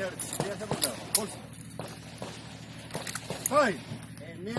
diğer diğer burada. Koş. Hay. Niye?